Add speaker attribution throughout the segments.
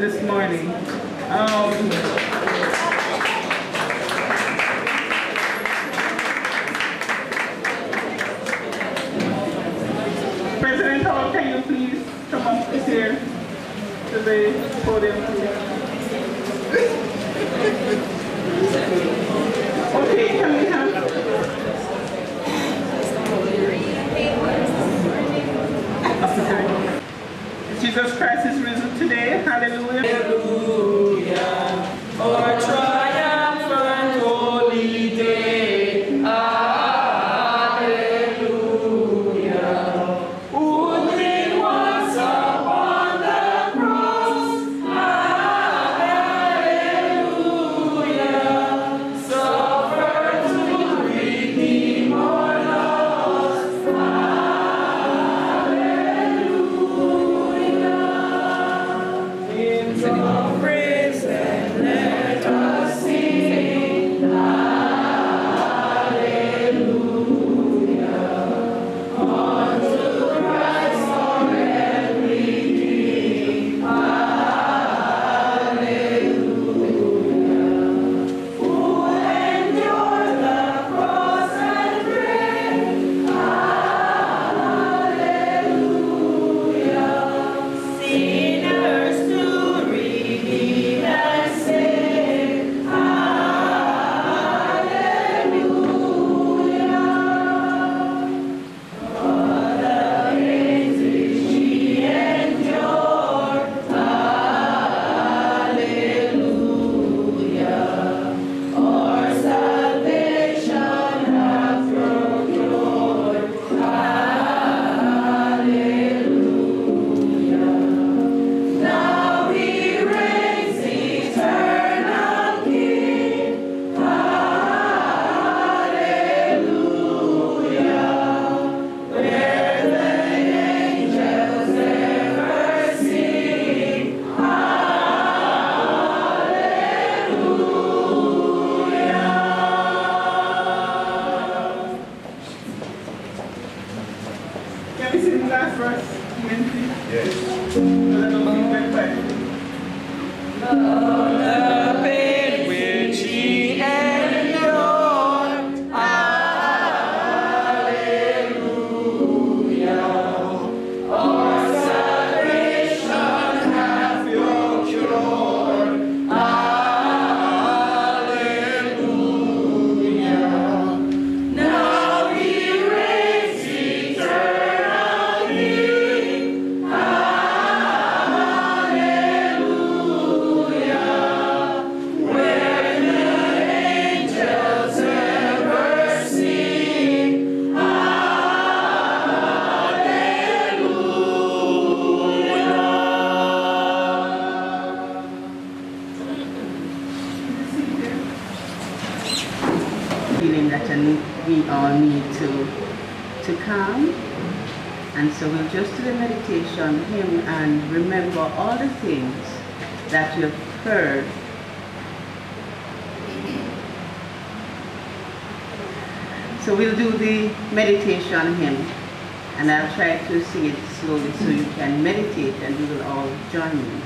Speaker 1: this morning. Um, President Hall, can you please come up here to the podium,
Speaker 2: and
Speaker 3: remember all the things that you have heard So we'll do the meditation hymn and I'll try to sing it slowly so you can meditate and we will all join me.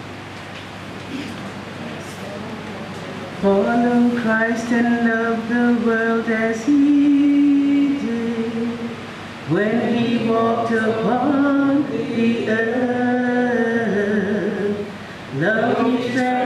Speaker 3: Follow Christ and love the world as he did when he walked upon the earth. Não me,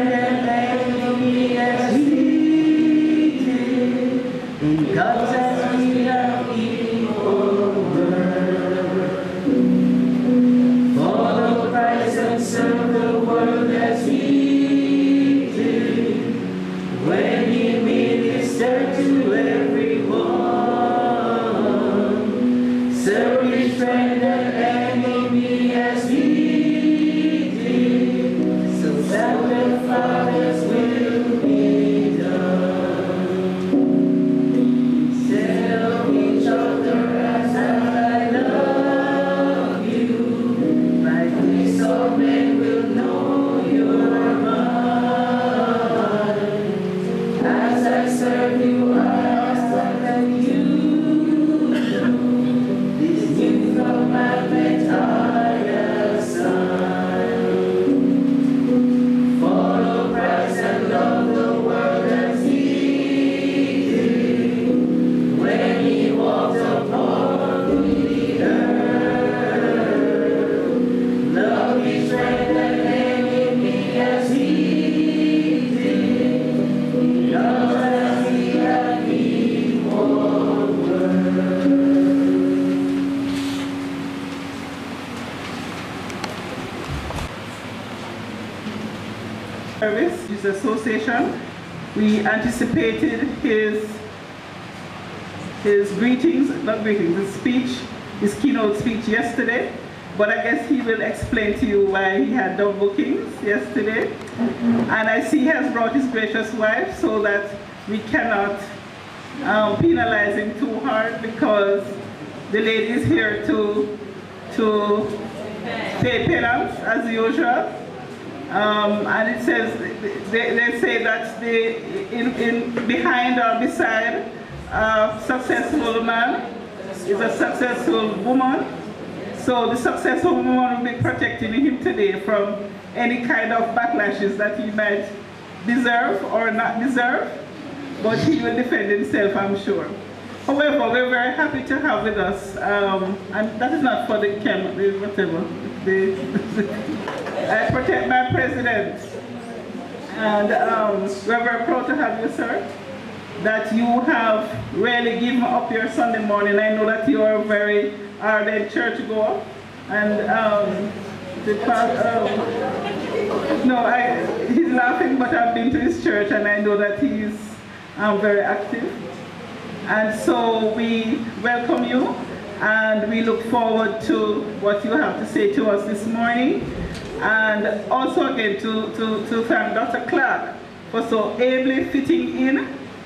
Speaker 1: Association. We anticipated his his greetings, not greetings, his speech, his keynote speech yesterday. But I guess he will explain to you why he had no bookings yesterday. And I see he has brought his gracious wife so that we cannot um, penalize him too hard because the lady is here to, to pay penance as usual. Um, and it says, they, they say that the, in, in behind or beside a successful man is a successful woman. So the successful woman will be protecting him today from any kind of backlashes that he might deserve or not deserve, but he will defend himself, I'm sure. However, we're very happy to have with us, um, and that is not for the the whatever, the, I protect my president. And um, we're very proud to have you, sir that you have really given up your Sunday morning. I know that you are a very ardent churchgoer. And um, the um, no, I, he's laughing, but I've been to his church and I know that he's um, very active. And so we welcome you and we look forward to what you have to say to us this morning. And also again to, to, to thank Dr. Clark for so ably fitting in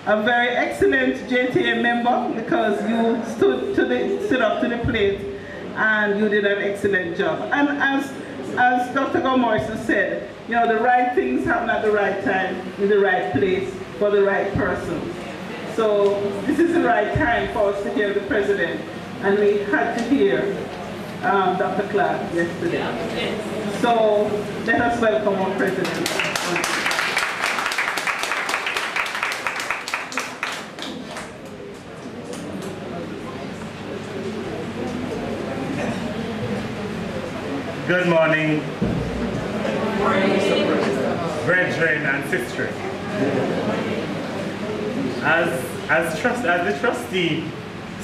Speaker 1: a very excellent JTA member because you stood, to the, stood up to the plate and you did an excellent job. And as, as Dr. Morrison said, you know, the right things happen at the right time, in the right place, for the right person. So this is the right time for us to hear the President. And we had to hear um, Dr. Clark yesterday. So let us welcome our President.
Speaker 4: Good morning, brethren and sisters. As, as, trust, as the trustee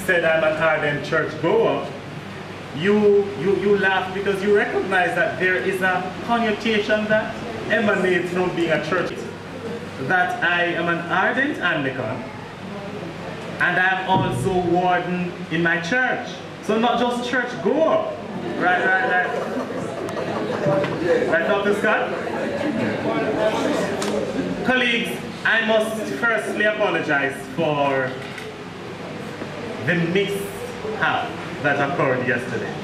Speaker 4: said I'm an ardent church goer, you, you, you laugh because you recognize that there is a connotation that emanates from being a church. That I am an ardent Anglican and I'm also warden in my church. So not just church goer, right, right, right. Right, Dr. Scott? Colleagues, I must firstly apologize for the mishap that occurred yesterday.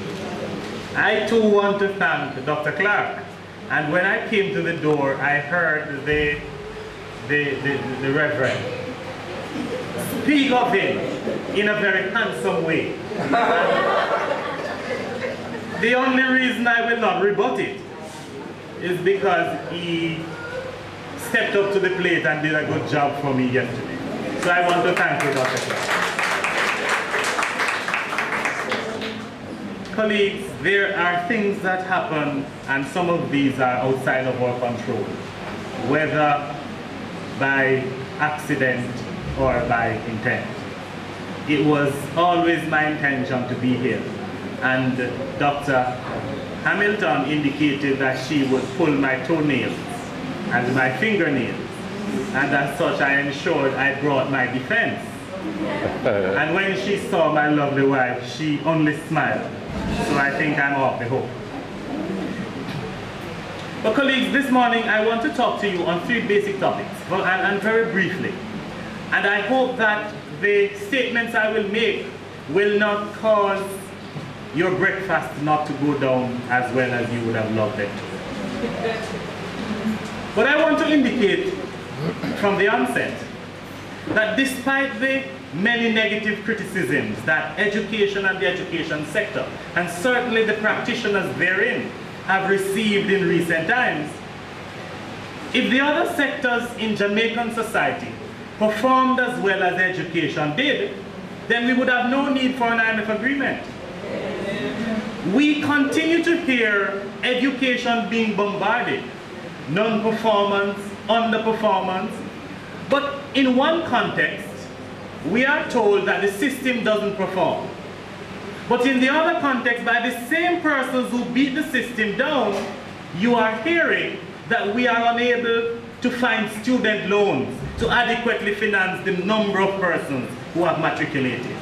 Speaker 4: I too want to thank Dr. Clark. And when I came to the door, I heard the, the, the, the Reverend speak of him in a very handsome way. The only reason I will not rebut it is because he stepped up to the plate and did a good job for me yesterday. So I want to thank you, Dr. Clark. Colleagues, there are things that happen and some of these are outside of our control, whether by accident or by intent. It was always my intention to be here and Dr. Hamilton indicated that she would pull my toenails and my fingernails. And as such, I ensured I brought my defense. and when she saw my lovely wife, she only smiled. So I think I'm off the hook. But colleagues, this morning I want to talk to you on three basic topics, well, and, and very briefly. And I hope that the statements I will make will not cause your breakfast not to go down as well as you would have loved it. But I want to indicate from the onset that despite the many negative criticisms that education and the education sector, and certainly the practitioners therein, have received in recent times, if the other sectors in Jamaican society performed as well as education did, then we would have no need for an IMF agreement. We continue to hear education being bombarded, non-performance, underperformance, but in one context, we are told that the system doesn't perform. But in the other context, by the same persons who beat the system down, you are hearing that we are unable to find student loans to adequately finance the number of persons who have matriculated.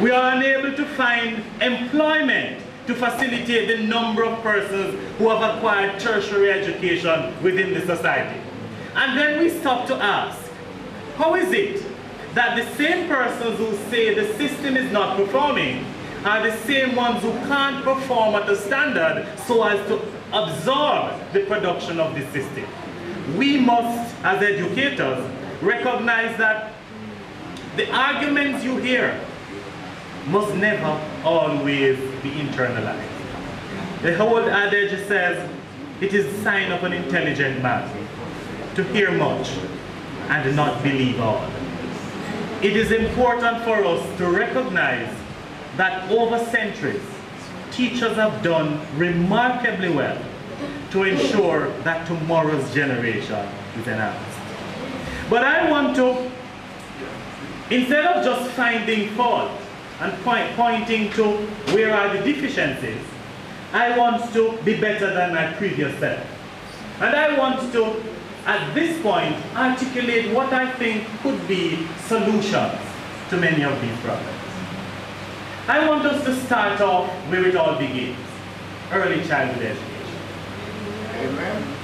Speaker 4: We are unable to find employment to facilitate the number of persons who have acquired tertiary education within the society. And then we stop to ask, how is it that the same persons who say the system is not performing are the same ones who can't perform at the standard so as to absorb the production of the system? We must, as educators, recognize that the arguments you hear must never always be internalized. The old adage says, it is the sign of an intelligent man to hear much and not believe all. It is important for us to recognize that over centuries, teachers have done remarkably well to ensure that tomorrow's generation is enhanced. But I want to, instead of just finding fault and point, pointing to where are the deficiencies, I want to be better than my previous self. And I want to, at this point, articulate what I think could be solutions to many of these problems. I want us to start off where it all begins, early childhood education. Amen.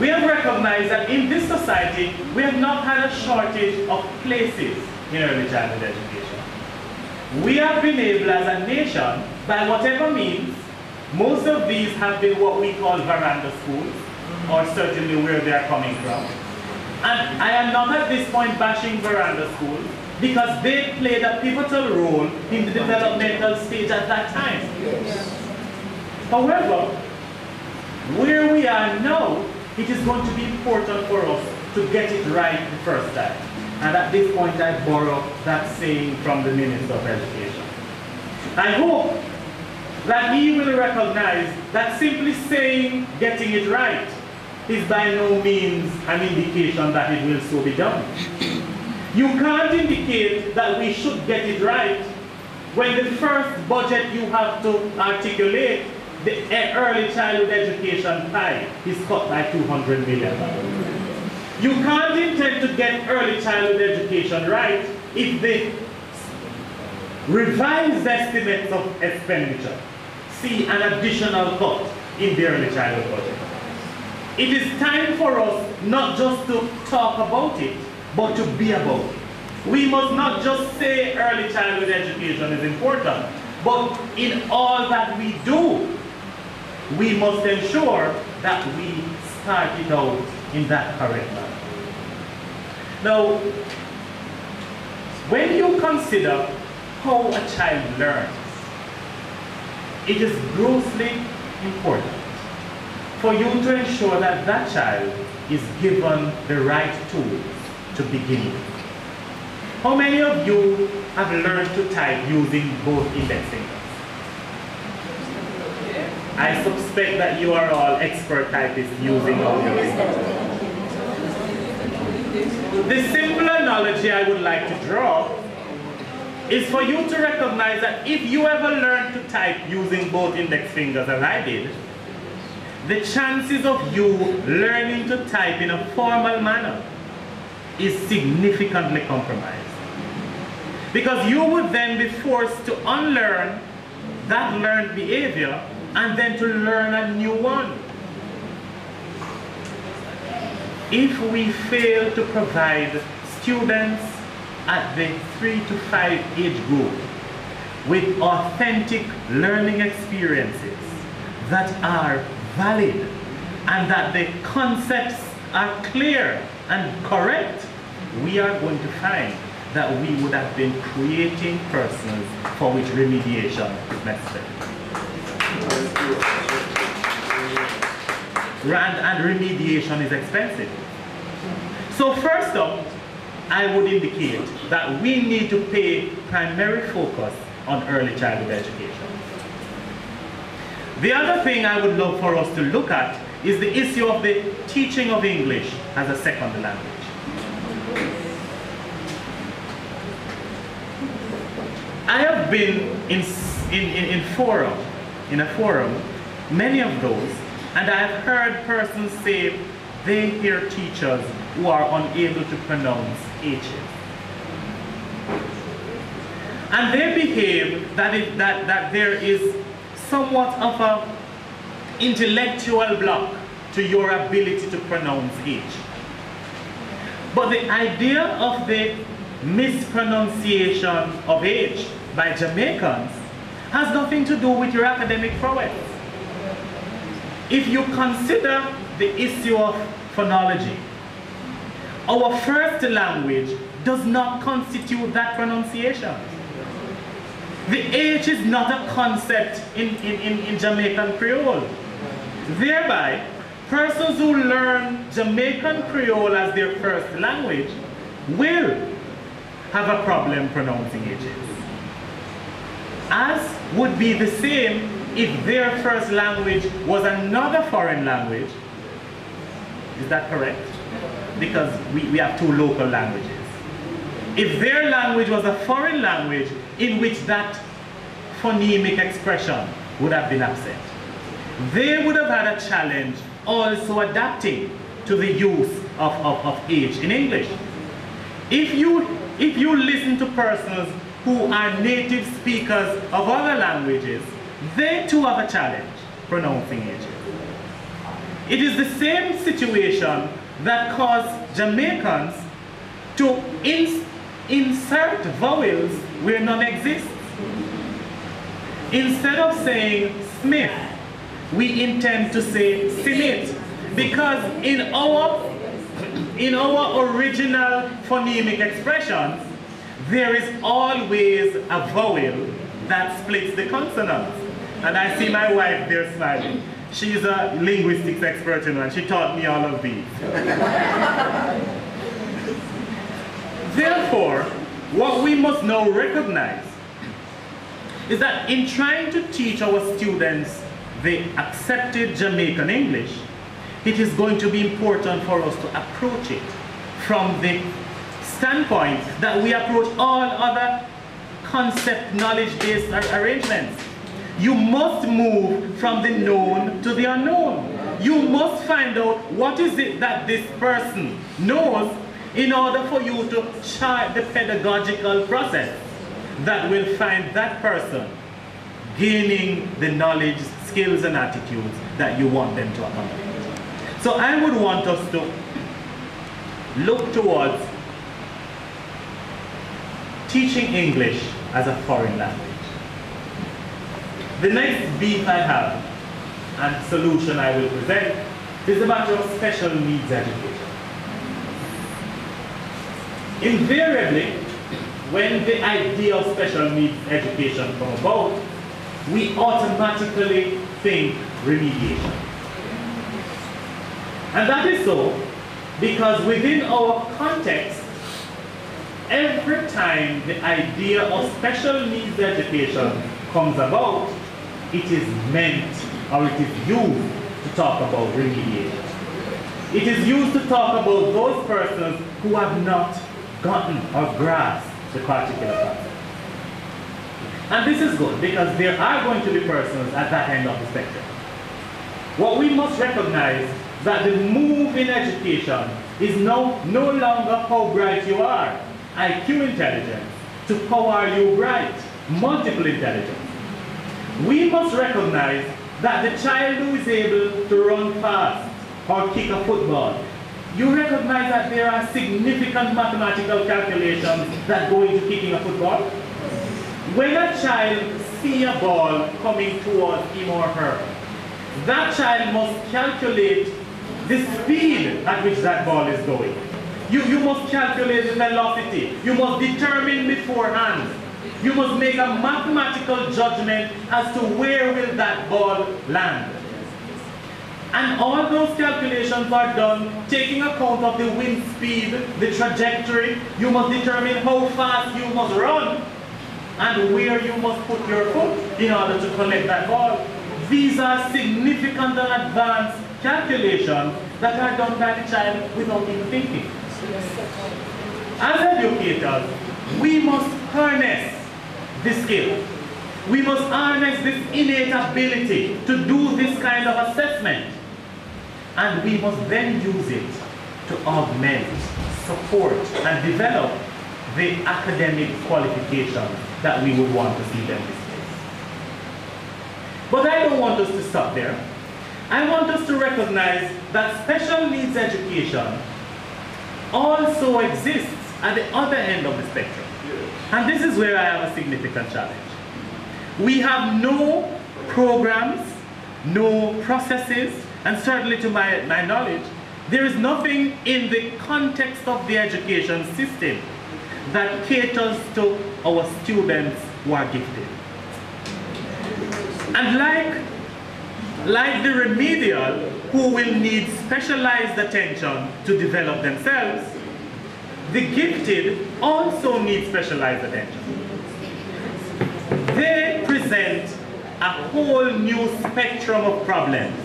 Speaker 4: We have recognized that in this society, we have not had a shortage of places in early childhood education. We have been able as a nation, by whatever means, most of these have been what we call veranda schools, or certainly where they are coming from. And I am not at this point bashing veranda School because they played a pivotal role in the developmental stage at that time. Yes. However, where we are now, it is going to be important for us to get it right the first time. And at this point, I borrow that saying from the Minister of Education. I hope that he will recognize that simply saying getting it right is by no means an indication that it will so be done. You can't indicate that we should get it right when the first budget you have to articulate, the early childhood education pie, is cut by 200 million. You can't intend to get early childhood education right if the revised estimates of expenditure see an additional cut in the early childhood budget. It is time for us not just to talk about it, but to be about it. We must not just say early childhood education is important, but in all that we do, we must ensure that we start it out in that correct manner. Now, when you consider how a child learns, it is grossly important for you to ensure that that child is given the right tools to begin with. How many of you have learned to type using both index fingers? I suspect that you are all expert typists using all your fingers. The simple analogy I would like to draw is for you to recognize that if you ever learned to type using both index fingers as I did, the chances of you learning to type in a formal manner is significantly compromised. Because you would then be forced to unlearn that learned behavior and then to learn a new one. If we fail to provide students at the three to five age group with authentic learning experiences that are valid and that the concepts are clear and correct, we are going to find that we would have been creating persons for which remediation is necessary. And, and remediation is expensive. So first up, I would indicate that we need to pay primary focus on early childhood education. The other thing I would love for us to look at is the issue of the teaching of English as a second language. I have been in, in, in, in forum, in a forum, many of those, and I've heard persons say, they hear teachers who are unable to pronounce H's. And they behave that, it, that, that there is somewhat of an intellectual block to your ability to pronounce H. But the idea of the mispronunciation of H by Jamaicans has nothing to do with your academic prowess. If you consider the issue of phonology, our first language does not constitute that pronunciation. The H is not a concept in, in, in, in Jamaican Creole. Thereby, persons who learn Jamaican Creole as their first language will have a problem pronouncing H's. As would be the same if their first language was another foreign language. Is that correct? Because we, we have two local languages. If their language was a foreign language in which that phonemic expression would have been absent, they would have had a challenge also adapting to the use of, of, of H in English. If you, if you listen to persons who are native speakers of other languages, they too have a challenge pronouncing H. It is the same situation that caused Jamaicans to ins insert vowels where none exists. Instead of saying Smith, we intend to say Smith because in our in our original phonemic expressions, there is always a vowel that splits the consonants. And I see my wife there smiling. She's a linguistics expert, you know, and she taught me all of these. Therefore, what we must now recognize is that in trying to teach our students the accepted Jamaican English, it is going to be important for us to approach it from the standpoint that we approach all other concept knowledge-based arrangements. You must move from the known to the unknown. You must find out what is it that this person knows in order for you to chart the pedagogical process that will find that person gaining the knowledge, skills, and attitudes that you want them to accommodate. So I would want us to look towards teaching English as a foreign language. The next beat I have and solution I will present is the matter of special needs education. Invariably, when the idea of special needs education come about, we automatically think remediation. And that is so because within our context, every time the idea of special needs education comes about, it is meant or it is used to talk about remediation. It is used to talk about those persons who have not gotten or grasped the particular concept. And this is good because there are going to be persons at that end of the spectrum. What we must recognize that the move in education is no, no longer how bright you are, IQ intelligence, to how are you bright, multiple intelligence. We must recognize that the child who is able to run fast or kick a football you recognize that there are significant mathematical calculations that go into kicking a football? When a child see a ball coming towards him or her, that child must calculate the speed at which that ball is going. You, you must calculate the velocity. You must determine beforehand. You must make a mathematical judgment as to where will that ball land. And all those calculations are done taking account of the wind speed, the trajectory. You must determine how fast you must run and where you must put your foot in order to collect that ball. These are significant and advanced calculations that are done by the child without even thinking. As educators, we must harness this skill. We must harness this innate ability to do this kind of assessment And we must then use it to augment, support, and develop the academic qualifications that we would want to see them display. But I don't want us to stop there. I want us to recognize that special needs education also exists at the other end of the spectrum. And this is where I have a significant challenge. We have no programs, no processes, and certainly to my, my knowledge, there is nothing in the context of the education system that caters to our students who are gifted. And like, like the remedial, who will need specialized attention to develop themselves, the gifted also need specialized attention. They present a whole new spectrum of problems.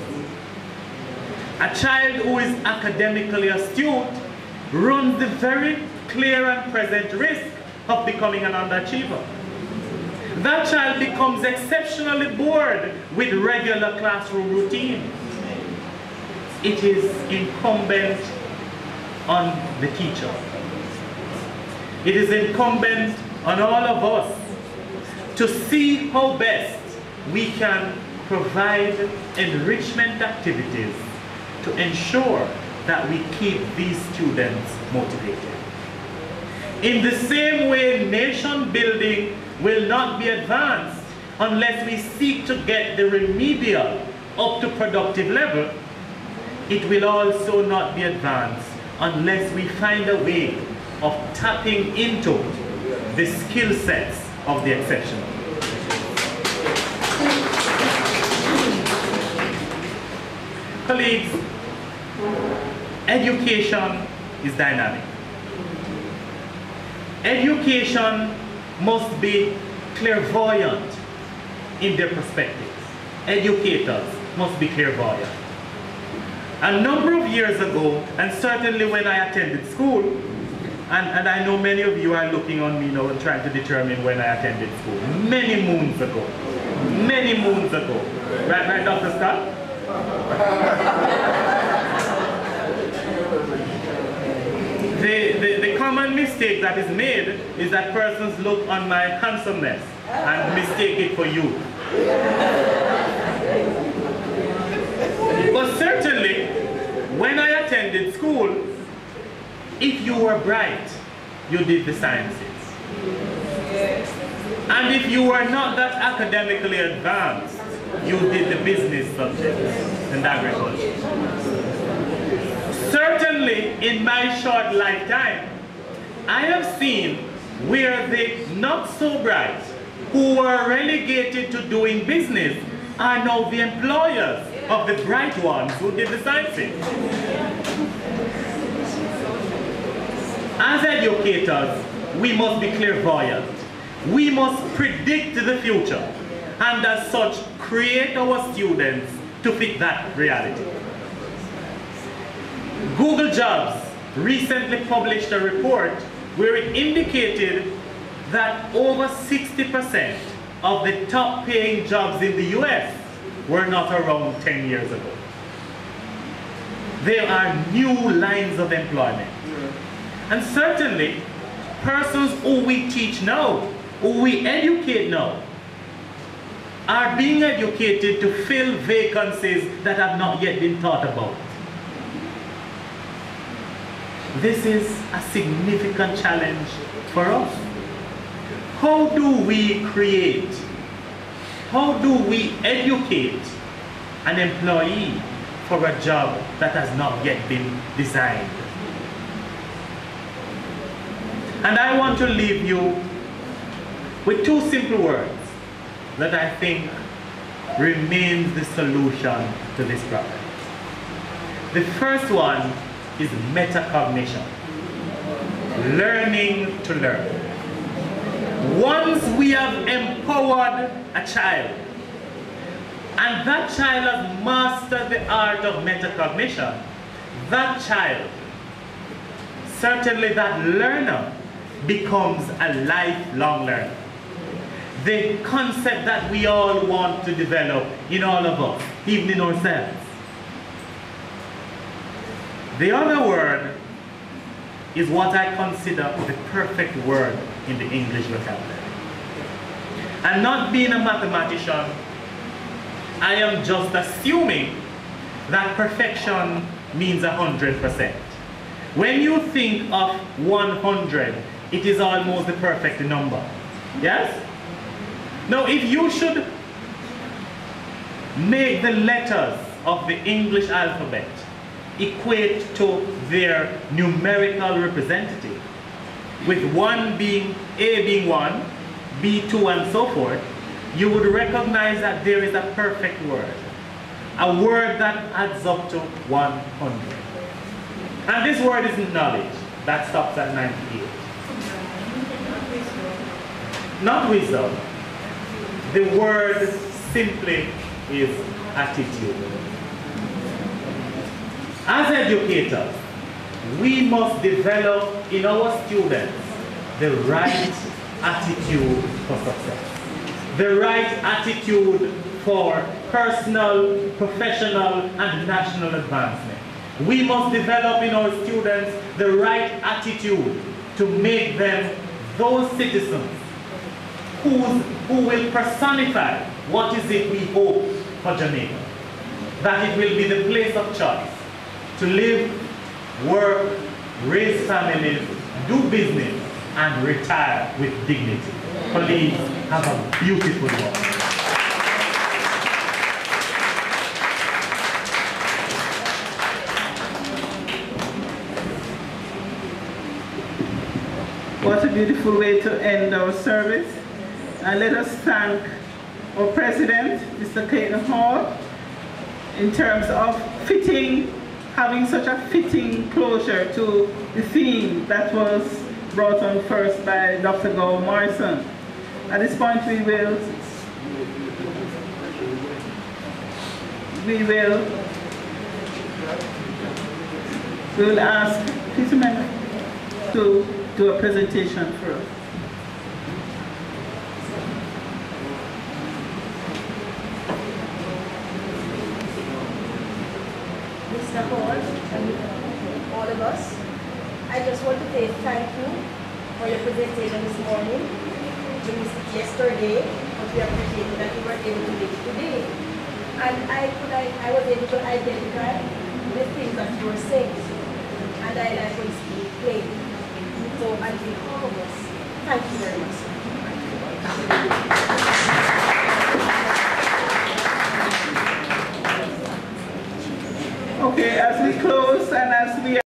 Speaker 4: A child who is academically astute runs the very clear and present risk of becoming an underachiever. That child becomes exceptionally bored with regular classroom routine. It is incumbent on the teacher. It is incumbent on all of us to see how best we can provide enrichment activities to ensure that we keep these students motivated. In the same way, nation building will not be advanced unless we seek to get the remedial up to productive level. It will also not be advanced unless we find a way of tapping into the skill sets of the exceptional. Colleagues, education is dynamic. Education must be clairvoyant in their perspectives. Educators must be clairvoyant. A number of years ago, and certainly when I attended school, and, and I know many of you are looking on me now and trying to determine when I attended school. Many moons ago. Many moons ago. Right, right, Dr. Scott? The, the, the common mistake that is made is that persons look on my handsomeness and ah. mistake it for you. but certainly, when I attended school, if you were bright, you did the sciences. And if you were not that academically advanced, you did the business subjects and agriculture. Certainly, in my short lifetime, I have seen where the not so bright, who were relegated to doing business, are now the employers of the bright ones who did the sciences. As educators, we must be clairvoyant. We must predict the future and as such create our students to fit that reality. Google Jobs recently published a report where it indicated that over 60% of the top paying jobs in the US were not around 10 years ago. There are new lines of employment. And certainly, persons who we teach now, who we educate now, are being educated to fill vacancies that have not yet been thought about. This is a significant challenge for us. How do we create, how do we educate an employee for a job that has not yet been designed? And I want to leave you with two simple words that I think remains the solution to this problem. The first one is metacognition, learning to learn. Once we have empowered a child, and that child has mastered the art of metacognition, that child, certainly that learner, becomes a lifelong learner. The concept that we all want to develop in all of us, even in ourselves. The other word is what I consider the perfect word in the English vocabulary. And not being a mathematician, I am just assuming that perfection means 100%. When you think of 100, it is almost the perfect number. Yes? Now, if you should make the letters of the English alphabet equate to their numerical representative, with one being A being one, B two, and so forth, you would recognize that there is a perfect word. A word that adds up to 100. And this word isn't knowledge. That stops at 98. Not wisdom. The word simply is attitude. As educators, we must develop in our students the right attitude for success. The right attitude for personal, professional, and national advancement. We must develop in our students the right attitude to make them those citizens who will personify what is it we hope for Jamaica. That it will be the place of choice to live, work, raise families, do business, and retire with dignity. Please have a beautiful one.
Speaker 1: What a beautiful way to end our service. And let us thank our president, Mr. Clayton Hall, in terms of fitting, having such a fitting closure to the theme that was brought on first by Dr. Gow Morrison. At this point we will we will we will ask remember to do a presentation for us.
Speaker 5: And all of us. I just want to say thank you for your presentation this morning. You missed it yesterday, but we appreciate that you were able to make it today. And I could I, I was able to identify the things that you were saying. And I like to speak plainly. So I think all of us, thank you very much. And as we.